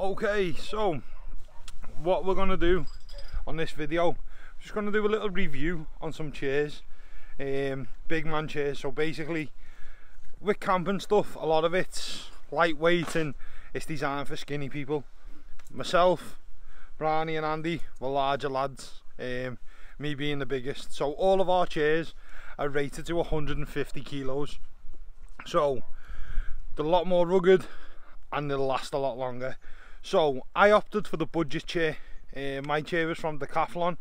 Okay, so what we're gonna do on this video, just gonna do a little review on some chairs, um, big man chairs. So basically, with camping stuff, a lot of it's lightweight and it's designed for skinny people. Myself, Brownie and Andy were larger lads, um, me being the biggest. So all of our chairs are rated to 150 kilos. So they're a lot more rugged and they'll last a lot longer. So I opted for the budget chair. Uh, my chair was from Decathlon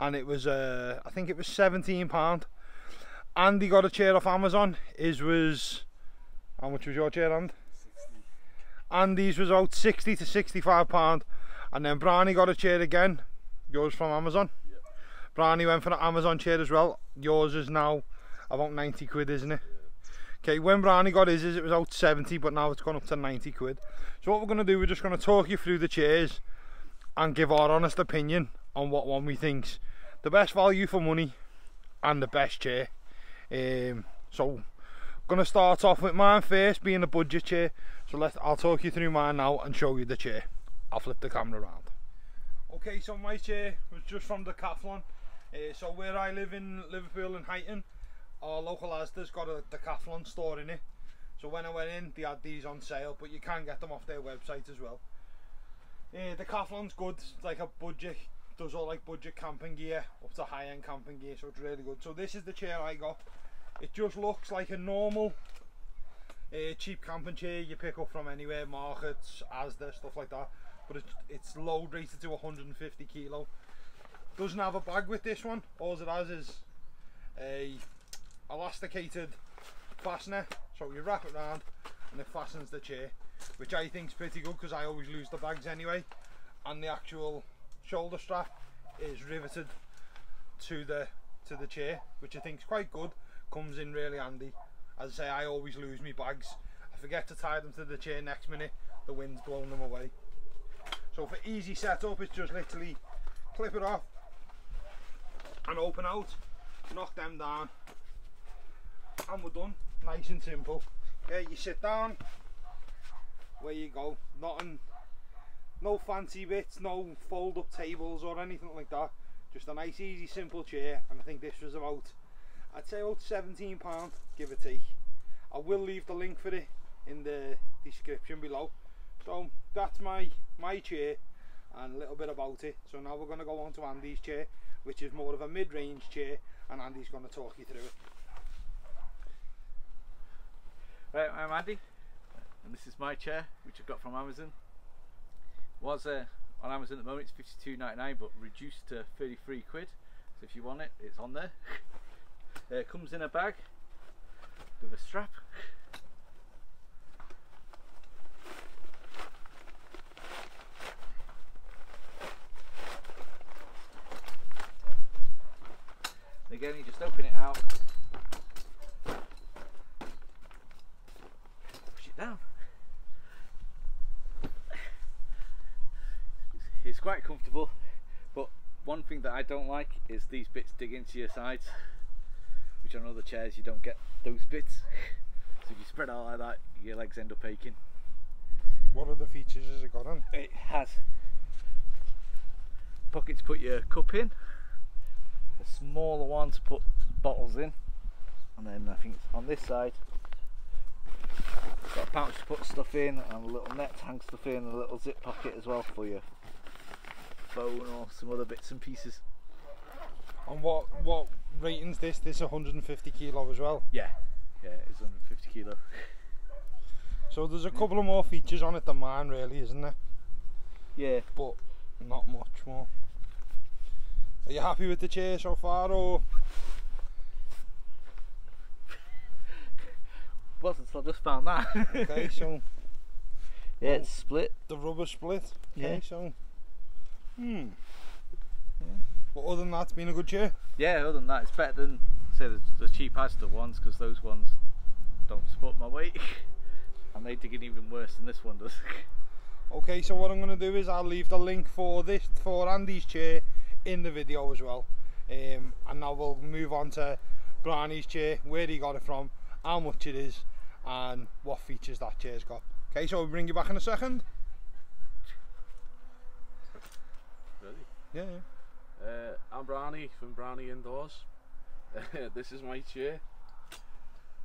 and it was uh, I think it was 17 pound. Andy got a chair off Amazon. His was how much was your chair, and? 60. Andy's was out 60 to 65 pound, and then Brownie got a chair again. Yours from Amazon. Yep. Brownie went for an Amazon chair as well. Yours is now about 90 quid, isn't it? Okay, when Brownie got his, it was out 70, but now it's gone up to 90 quid. So what we're going to do, we're just going to talk you through the chairs and give our honest opinion on what one we think's the best value for money and the best chair. Um, so, going to start off with mine first, being a budget chair. So let I'll talk you through mine now and show you the chair. I'll flip the camera around. Okay, so my chair was just from Decathlon. Uh, so where I live in Liverpool and Huyton, our local Asda's got a Decathlon store in it. So when I went in, they had these on sale, but you can get them off their website as well. Yeah, Decathlon's good. It's like a budget, does all like budget camping gear up to high-end camping gear, so it's really good. So this is the chair I got. It just looks like a normal uh, cheap camping chair you pick up from anywhere, markets, Asda, stuff like that. But it's, it's load rated to 150 kilo. Doesn't have a bag with this one. All it has is a elasticated fastener. So you wrap it around and it fastens the chair which I think is pretty good because I always lose the bags anyway. And the actual shoulder strap is riveted to the to the chair which I think is quite good. Comes in really handy. As I say I always lose my bags. I forget to tie them to the chair next minute. The wind's blowing them away. So for easy setup it's just literally clip it off and open out knock them down and we're done nice and simple. Yeah you sit down. Where you go. Nothing. No fancy bits no fold up tables or anything like that. Just a nice easy simple chair and I think this was about I'd say about 17 pound give or take. I will leave the link for it in the description below. So that's my my chair and a little bit about it. So now we're going to go on to Andy's chair which is more of a mid-range chair and Andy's going to talk you through it Right, I'm Andy, and this is my chair, which I got from Amazon. Was uh, on Amazon at the moment, it's 52.99, but reduced to 33 quid. So if you want it, it's on there. uh, it comes in a bag with a strap. Again, you just open it out down. It's quite comfortable, but one thing that I don't like is these bits dig into your sides, which on other chairs you don't get those bits. So if you spread out like that, your legs end up aching. What other features has it got on? It has pockets to put your cup in, a smaller one to put bottles in, and then I think it's on this side Got a pouch to put stuff in and a little net to hang stuff in and a little zip pocket as well for your phone or some other bits and pieces. And what what rating's this? This 150 kilo as well? Yeah, yeah, it's 150 kilo. So there's a couple of more features on it than mine really, isn't there? Yeah. But not much more. Are you happy with the chair so far or wasn't until I just found that. okay, so yeah, it's split. The rubber split. Okay, yeah. so hmm. Yeah. But other than that, it's been a good chair. Yeah, other than that, it's better than say the, the cheap Asda ones because those ones don't support my weight, and they dig in even worse than this one does. okay, so what I'm going to do is I'll leave the link for this for Andy's chair in the video as well, um, and now we'll move on to Brownie's chair, where he got it from, how much it is and what features that chair's got. Okay, so we'll bring you back in a second. Yeah, yeah. Uh, I'm Brownie from Brownie Indoors. this is my chair.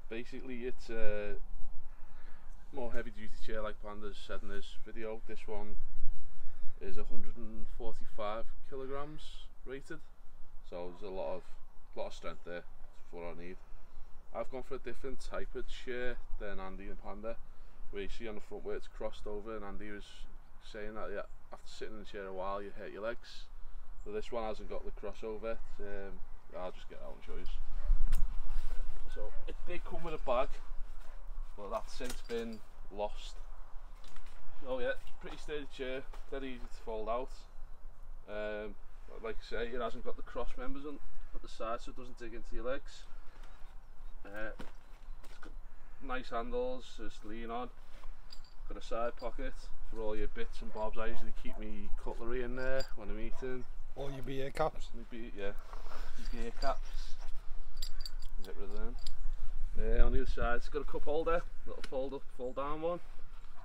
Basically, it's a more heavy duty chair, like Panda's said in his video. This one is 145 kilograms rated, so there's a lot of lot of strength there for what I need. I've gone for a different type of chair than Andy and Panda, where you see on the front where it's crossed over, and Andy was saying that yeah, after sitting in the chair a while, you hurt your legs. So this one hasn't got the crossover. Um, I'll just get out and show you. So it did come with a bag, but that's since been lost. Oh yeah, pretty sturdy chair, very easy to fold out. Um, like I say, it hasn't got the cross members on at the side, so it doesn't dig into your legs. Uh, it's got nice handles, just lean on. Got a side pocket for all your bits and bobs. I usually keep me cutlery in there when I'm eating. All your beer caps. Maybe, yeah, gear caps. Get rid of them. Uh, on the other side, it's got a cup holder, little fold up, fold down one.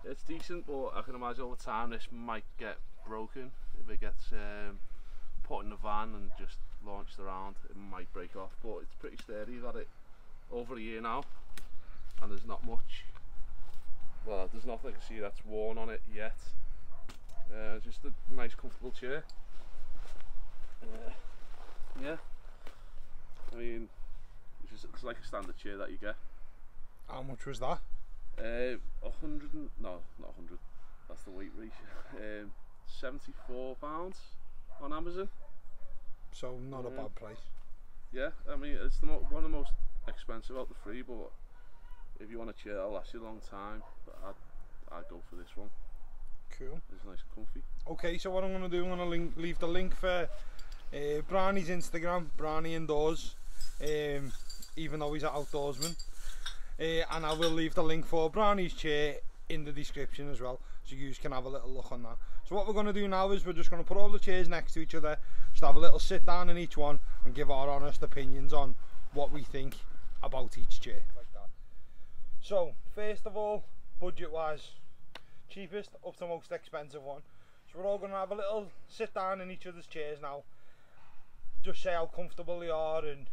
It's decent, but I can imagine over time this might get broken if it gets um, put in the van and just launched around. It might break off, but it's pretty sturdy. I've had it over a year now, and there's not much. Well, there's nothing I can see that's worn on it yet. Uh, just a nice, comfortable chair. Uh, yeah. I mean, it's, just, it's like a standard chair that you get. How much was that? Uh, a hundred and no, not a hundred. That's the weight ratio. Um, seventy-four pounds on Amazon. So not a bad price. Yeah, I mean it's the mo- one of the most expensive out the three, but if you want a chair that'll last you a long time, but I'd I'd go for this one. Cool. It's nice and comfy. Okay, so what I'm going to do, I'm going to link, leave the link for uh, Brownie's Instagram, Brownie Indoors, um, even though he's an outdoorsman. Uh, and I will leave the link for Brownie's chair in the description as well, so you can have a little look on that. So what we're going to do now is we're just going to put all the chairs next to each other, just have a little sit down in each one and give our honest opinions on what we think about each chair. Like that. So, first of all, budget wise, cheapest up to most expensive one. So we're all going to have a little sit down in each other's chairs now. Just say how comfortable they are and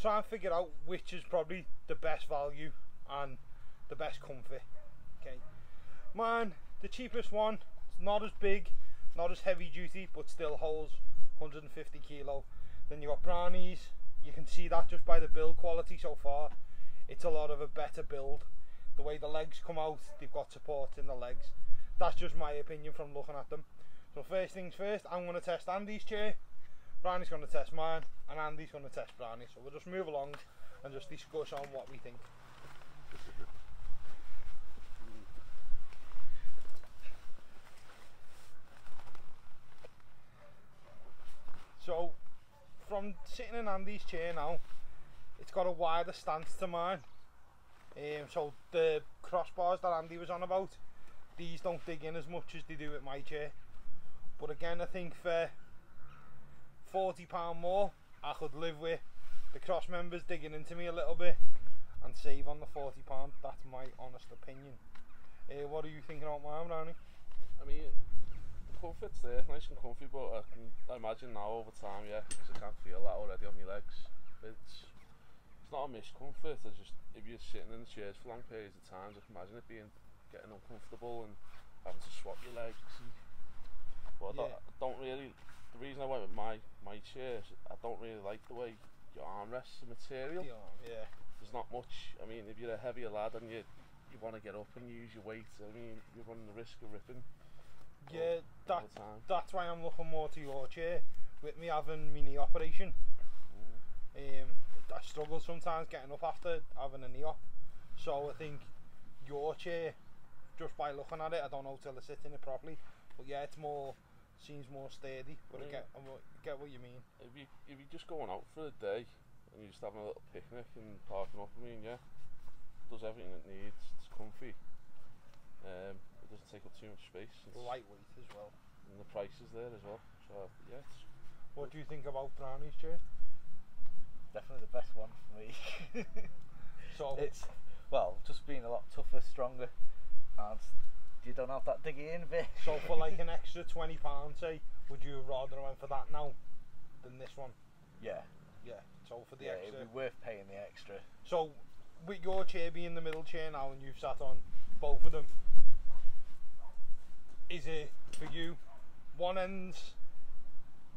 try and figure out which is probably the best value and the best comfort. Okay. Mine, the cheapest one, it's not as big, not as heavy duty, but still holds 150 kilo. Then you got brownies, you can see that just by the build quality so far. It's a lot of a better build. The way the legs come out, they've got support in the legs. That's just my opinion from looking at them. So first things first, I'm going to test Andy's chair. Brownie's going to test mine, and Andy's going to test Brownie. So we'll just move along and just discuss on what we think. So, from sitting in Andy's chair now, it's got a wider stance to mine. Um, so the crossbars that Andy was on about, these don't dig in as much as they do with my chair. But again, I think for forty pound more, I could live with the cross members digging into me a little bit and save on the forty pound. That's my honest opinion. Uh, what are you thinking about mine, Brownie? I mean, the comfort's there, nice and comfy, but I can I imagine now over time, yeah, 'cause I can't feel that already on your legs. It's it's not a miscomfort. It's just if you're sitting in the chairs for long periods of time, just imagine it being getting uncomfortable and having to swap your legs. And, but I, don't, I don't really. The reason I went with my my chair, is I don't really like the way your armrests material. Yeah, yeah. There's not much. I mean, if you're a heavier lad and you you want to get up and use your weight, I mean, you're running the risk of ripping. Yeah, that, the that's why I'm looking more to your chair. With me having my knee operation, um, I struggle sometimes getting up after having a knee op. So I think your chair, just by looking at it, I don't know till I sit in it properly. But yeah, it's more seems more sturdy. But I get I wo- get what you mean. If you if you're just going out for a day and you're just having a little picnic and parking up, I mean, yeah, does everything it needs. It's comfy. Um, it doesn't take up too much space. It's, Lightweight as well. and the price is there as well. So yeah, it's, What do you think about Brownie's chair? Definitely the best one for me. So it's well, just being a lot tougher, stronger, and you don't have that digging in bit. So for like an extra twenty pounds, say, would you rather have went for that now than this one? yeah, Yeah. So for the yeah, extra. it'd be worth paying the extra. So with your chair being the middle chair now, and you've sat on both of them, is it for you one ends?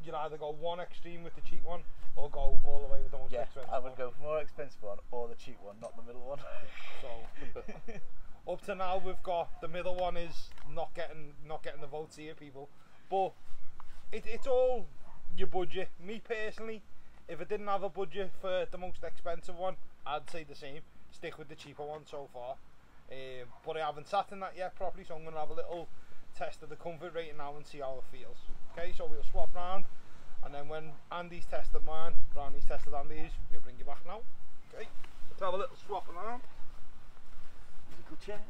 You'd either go one extreme with the cheap one, or go all the way with the most Yeah, expensive I would one. go for more expensive one or the cheap one, not the middle one. So up to now we've got the middle one is not getting not getting the votes here, people. But it, it's all your budget. Me personally, if I didn't have a budget for the most expensive one, I'd say the same. Stick with the cheaper one so far. Um, but I haven't sat in that yet properly, so I'm going to have a little test of the comfort rating now and see how it feels. Okay, so we'll swap round, and then when Andy's tested mine, Brownie's tested Andy's, we'll bring you back now. Okay, let's have a little swap around. Musical chair.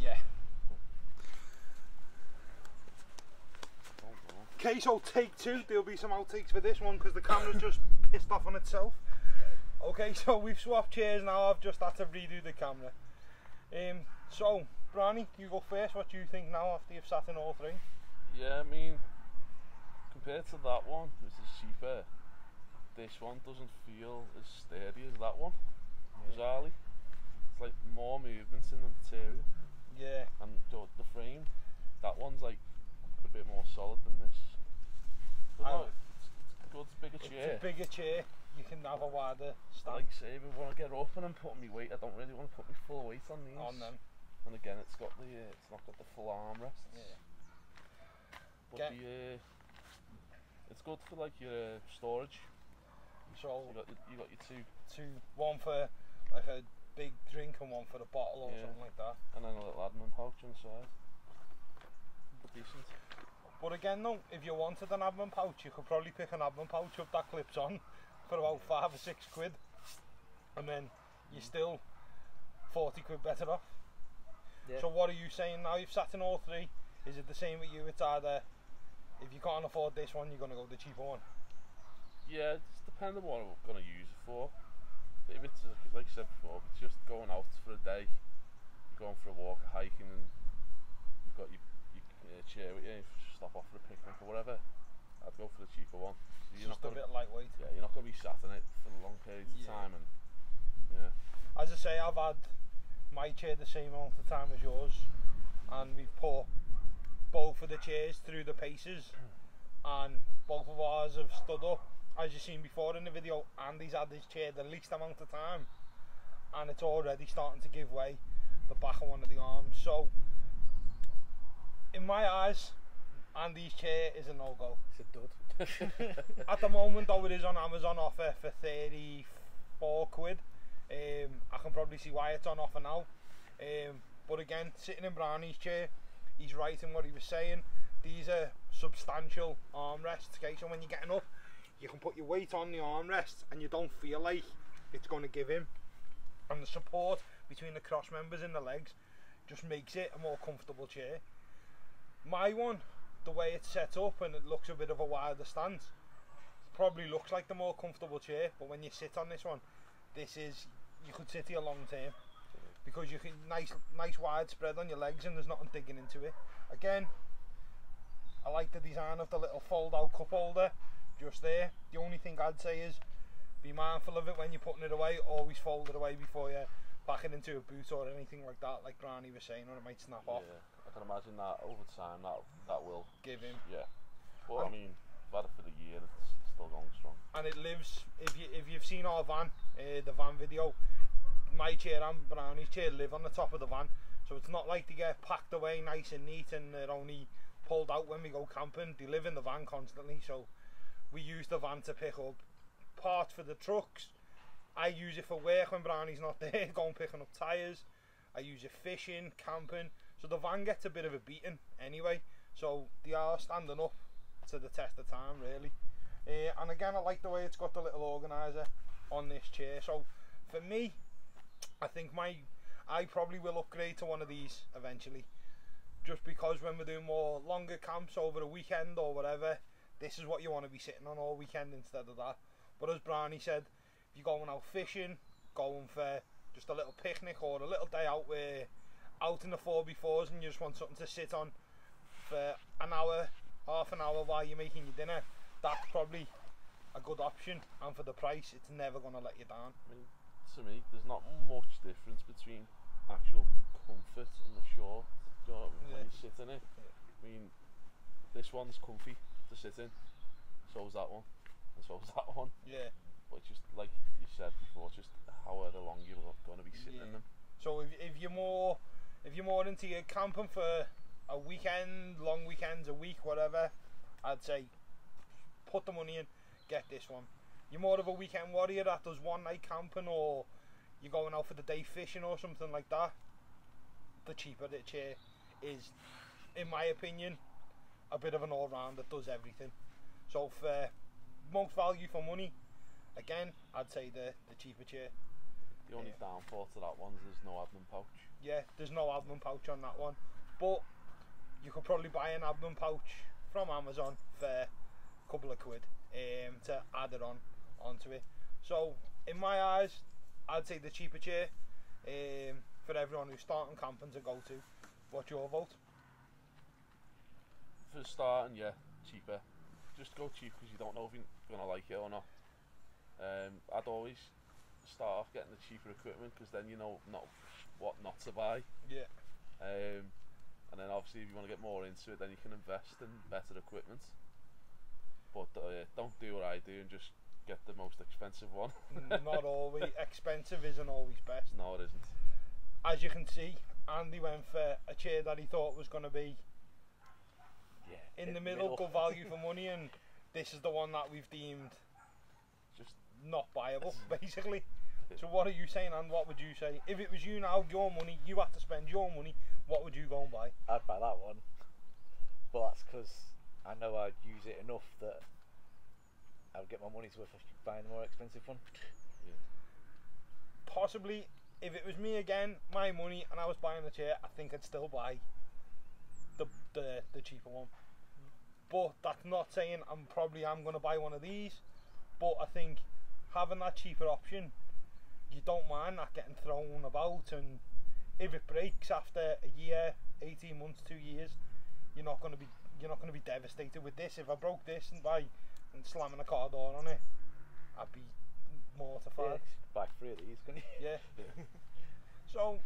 Yeah. Okay, so take two. There'll be some outtakes for this one because the camera's just pissed off on itself. Okay, so we've swapped chairs now. I've just had to redo the camera. Um, so, Brownie, you go first. What do you think now after you've sat in all three? Yeah, I mean, compared to that one, which is cheaper, this one doesn't feel as sturdy as that one. Bizarrely, it's like more movements in the material, Yeah. and the, the frame, that one's like a bit more solid than this. But no, it's, it's good, it's a bigger It's chair. a bigger chair. You can have a wider I stand like say, if I want to get up and I'm putting my weight, I don't really want to put my full weight on these. on them. And again, it's got the, uh, it's not got the full armrests. Yeah. But Get- the, uh, it's good for like your uh, storage. So, You got, your- you got your two, two, one for like a big drink and one for the bottle or Yeah. something like that. and then a little admin pouch inside. But decent. But again, though, if you wanted an admin pouch, you could probably pick an admin pouch up that clips on for about five or six quid, and then you're mm. still forty quid better off. Yeah. So what are you saying now? You've sat in all three. Is it the same with you? It's either if you can't afford this one, you're gonna go the cheaper one. Yeah, it's depending on what I'm going to use it for. If it's, like I said before, if it's just going out for a day, you're going for a walk, a hiking, and you've got your, your uh, chair with you, you stop off for a picnic or whatever, I'd go for the cheaper one. So you're just not a gonna, bit lightweight. yeah, you're not going to be sat in it for long periods of time, and yeah, As I say, I've had my chair the same amount of time as yours, and we've put both of the chairs through the paces, and both of ours have stood up. As you've seen before in the video, Andy's had his chair the least amount of time, and it's already starting to give way, the back of one of the arms. So, in my eyes, Andy's chair is a no-go. It's a dud. At the moment, though, it is on Amazon offer for 34 quid. Um, I can probably see why it's on offer now. Um, but again, sitting in Brownie's chair, he's right in what he was saying. These are substantial armrests, okay? So when you're getting up, you can put your weight on the armrest and you don't feel like it's going to give him. And the support between the cross members and the legs just makes it a more comfortable chair. My one, the way it's set up and it looks a bit of a wider stance, probably looks like the more comfortable chair, but when you sit on this one, this is you could sit here long term because you can nice nice wide spread on your legs and there's nothing digging into it. Again, I like the design of the little fold out cup holder just there. The only thing I'd say is be mindful of it when you're putting it away. Always fold it away before you pack it into a boot or anything like that, like Brownie was saying, or it might snap off. yeah, I can imagine that over time that that will, Give him. yeah. Well, I mean, had it for the year, it's still going strong. and it lives. If you if you've seen our van, uh, the van video, my chair and Brownie's chair live on the top of the van, so it's not like they get packed away nice and neat and they're only pulled out when we go camping. They live in the van constantly, so we use the van to pick up parts for the trucks. I use it for work when Brownie's not there, going picking up tyres. I use it fishing, camping. So the van gets a bit of a beating anyway. So they are standing up to the test of time, really. Uh, and again, I like the way it's got the little organizer on this chair. So for me, I think my I probably will upgrade to one of these eventually. Just because when we're doing more longer camps over a weekend or whatever, this is what you want to be sitting on all weekend instead of that. But as Brownie said, if you're going out fishing, going for just a little picnic or a little day out where out in the 4x4s and you just want something to sit on for an hour, half an hour while you're making your dinner, that's probably a good option. And for the price, it's never going to let you down. I mean, to me, there's not much difference between actual comfort and the shore. You know, Yeah. when you sit in it. I mean, this one's comfy to sit in. So is that one, and so is that one. Yeah. But just like you said before, just however long you're going to be sitting Yeah. in them. So if, if you're more if you're more into your camping for a weekend, long weekends, a week, whatever, I'd say put the money in, get this one. You're more of a weekend warrior that does one night camping or you're going out for the day fishing or something like that. The cheaper the chair is, in my opinion, a bit of an all round that does everything. So for most value for money, again, I'd say the, the cheaper chair. The only Yeah. downfall to that one is there's no admin pouch. Yeah, there's no admin pouch on that one, but you could probably buy an admin pouch from Amazon for a couple of quid um, to add it on onto it. So in my eyes, I'd say the cheaper chair um, for everyone who's starting camping to go to. What's your vote? For starting, yeah, cheaper. Just go cheap because you don't know if you're gonna like it or not. Um, I'd always start off getting the cheaper equipment because then you know not what not to buy. Yeah, Um, and then obviously if you want to get more into it, then you can invest in better equipment. But uh, don't do what I do and just get the most expensive one. not always expensive isn't always best. no, it isn't. As you can see, Andy went for a chair that he thought was going to be. In the middle, good value for money, and this is the one that we've deemed Just not buyable, basically. So what are you saying, and what would you say if it was you now, your money, you had to spend your money? What would you go and buy? I'd buy that one. But that's because I know I'd use it enough that I would get my money's worth of buying the more expensive one. Possibly, if it was me again, my money, and I was buying the chair, I think I'd still buy the the, the cheaper one. But that's not saying I'm probably am going to buy one of these. But I think having that cheaper option, you don't mind that getting thrown about, and if it breaks after a year, 18 months, two years, you're not going to be you're not going to be devastated with this. If I broke this and by and slamming a car door on it, I'd be Yeah, mortified. buy three of these, couldn't you? Yeah. so,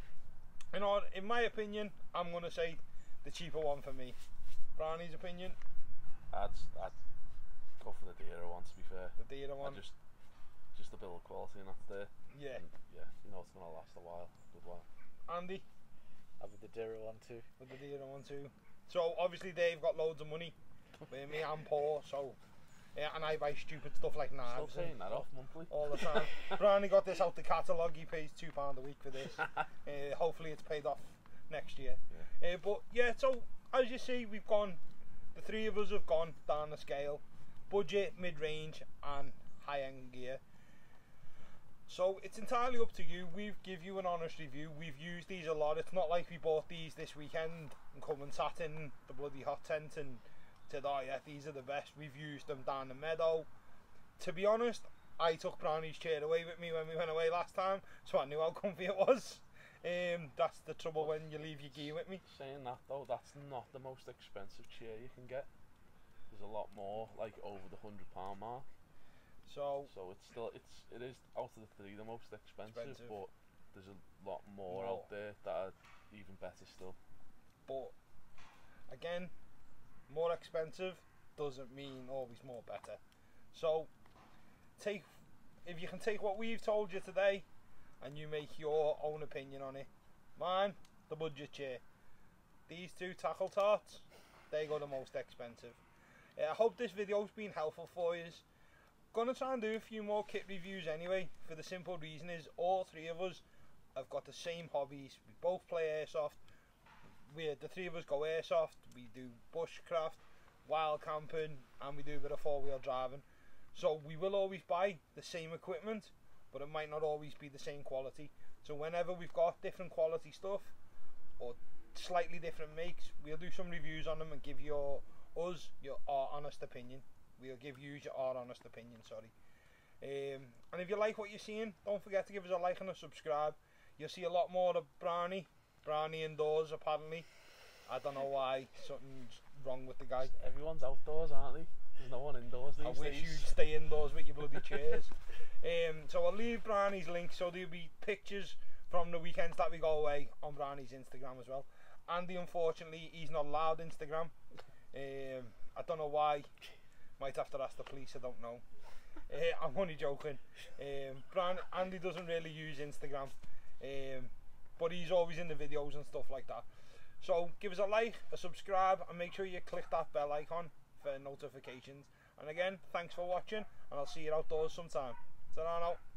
you know, in my opinion, I'm gonna say the cheaper one for me. Brownie's opinion, I'd I'd go for the dearer one to be fair. the dearer I one. just just the build quality and that's there. Yeah. And yeah, you know it's gonna last a while, good while. Andy I'd be the dearer one too. with the dearer one too. So obviously they've got loads of money. With me, I'm poor, so yeah, and I buy stupid stuff like Still knives paying and that off monthly. all the time. Brownie got this out the catalogue. He pays two pound a week for this. uh, hopefully, it's paid off next year. Uh, but yeah, so as you see, we've gone. The three of us have gone down the scale: budget, mid-range, and high-end gear. So it's entirely up to you. We've give you an honest review. We've used these a lot. It's not like we bought these this weekend and come and sat in the bloody hot tent and said, "Oh yeah, these are the best." We've used them down the meadow. To be honest, I took Brownie's chair away with me when we went away last time, so I knew how comfy it was. Um, that's the trouble when you leave your gear with me. Saying that though, that's not the most expensive chair you can get. There's a lot more, like over the hundred pound mark. So So it's still it's it is out of the three the most expensive, Expensive. but there's a lot more More. out there that are even better still. but again, more expensive doesn't mean always more better. So take if you can take what we've told you today and you make your own opinion on it. Mine, the budget chair. These two tackle tarts, they go the most expensive. Uh, I hope this video's been helpful for you. Gonna try and do a few more kit reviews anyway, for the simple reason is all three of us have got the same hobbies. We both play airsoft, we the three of us go airsoft, we do bushcraft, wild camping, and we do a bit of four wheel driving. So we will always buy the same equipment, but it might not always be the same quality. So whenever we've got different quality stuff or slightly different makes, we'll do some reviews on them and give your us your our honest opinion. We'll give you your our honest opinion. Sorry. Um, and if you like what you're seeing, don't forget to give us a like and a subscribe. You'll see a lot more of Brownie. Brownie indoors apparently. I don't know why. Something's wrong with the guy. Everyone's outdoors, aren't they? There's no one indoors these I wish days. you'd stay indoors with your bloody chairs. um, so I'll leave Brownie's link so there'll be pictures from the weekends that we go away on Brownie's Instagram as well. Andy, unfortunately, he's not allowed Instagram. Um, I don't know why. Might have to ask the police. I don't know. Uh, I'm only joking. Um, Brown, Andy doesn't really use Instagram, um, but he's always in the videos and stuff like that. So give us a like, a subscribe, and make sure you click that bell icon for notifications. And again, thanks for watching, and I'll see you outdoors sometime. Ta-ra now.